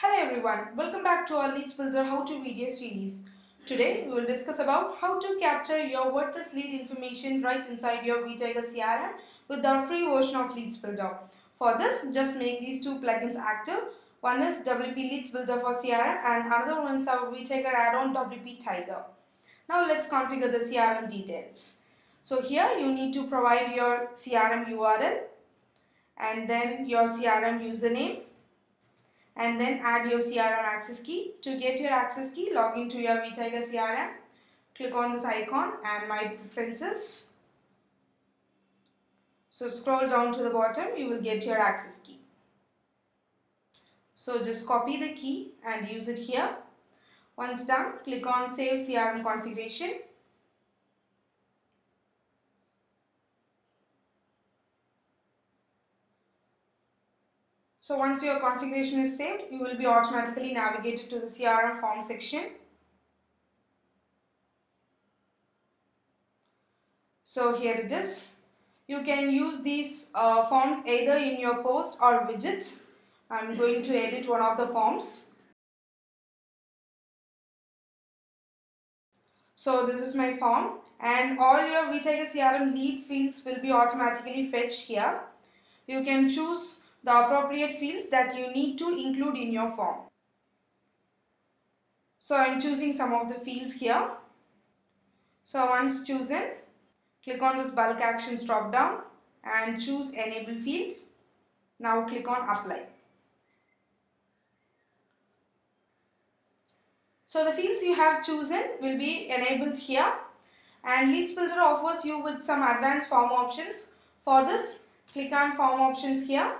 Hello everyone, welcome back to our Leads Builder How to video series. Today we will discuss about how to capture your WordPress lead information right inside your vTiger CRM with our free version of Leads Builder. For this, just make these two plugins active. One is WP Leads Builder for CRM and another one is our vTiger add-on WP Tiger. Now let's configure the CRM details. So here you need to provide your CRM URL and then your CRM username and then add your CRM access key. To get your access key, log into your vTiger CRM, click on this icon and my preferences. So scroll down to the bottom, you will get your access key. So just copy the key and use it here. Once done, click on Save CRM Configuration So once your configuration is saved, you will be automatically navigated to the CRM form section. So here it is. You can use these uh, forms either in your post or widget. I'm going to edit one of the forms. So this is my form and all your vTiger CRM lead fields will be automatically fetched here. You can choose the appropriate fields that you need to include in your form. So I am choosing some of the fields here. So once chosen, click on this bulk actions drop down and choose enable fields. Now click on apply. So the fields you have chosen will be enabled here and Leads Builder offers you with some advanced form options. For this, click on form options here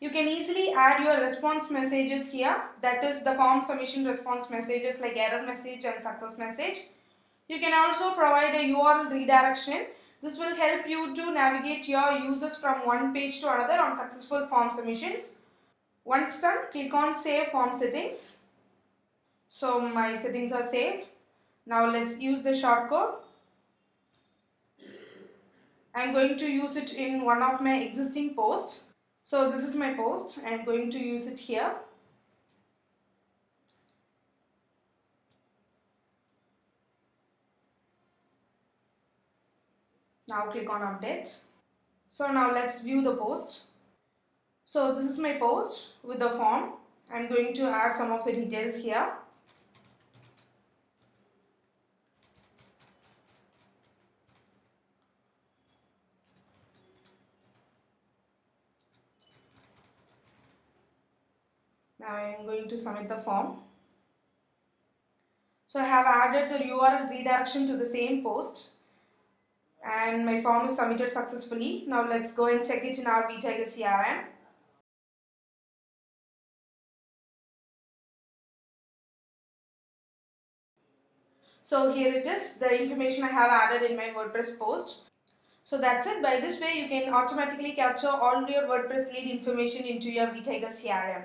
you can easily add your response messages here that is the form submission response messages like error message and success message. You can also provide a URL redirection. This will help you to navigate your users from one page to another on successful form submissions. Once done, click on Save Form Settings. So my settings are saved. Now let's use the shortcode. I'm going to use it in one of my existing posts. So this is my post. I am going to use it here. Now click on update. So now let's view the post. So this is my post with the form. I'm going to add some of the details here. I am going to submit the form. So I have added the URL redirection to the same post and my form is submitted successfully. Now let's go and check it in our vTiger CRM. So here it is, the information I have added in my WordPress post. So that's it. By this way, you can automatically capture all your WordPress lead information into your vTiger CRM.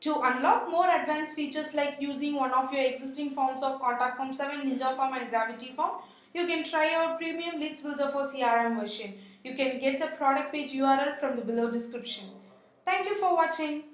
To unlock more advanced features like using one of your existing forms of Contact Form 7, Ninja Form and Gravity Form, you can try our premium Leads Builder for CRM version. You can get the product page URL from the below description. Thank you for watching.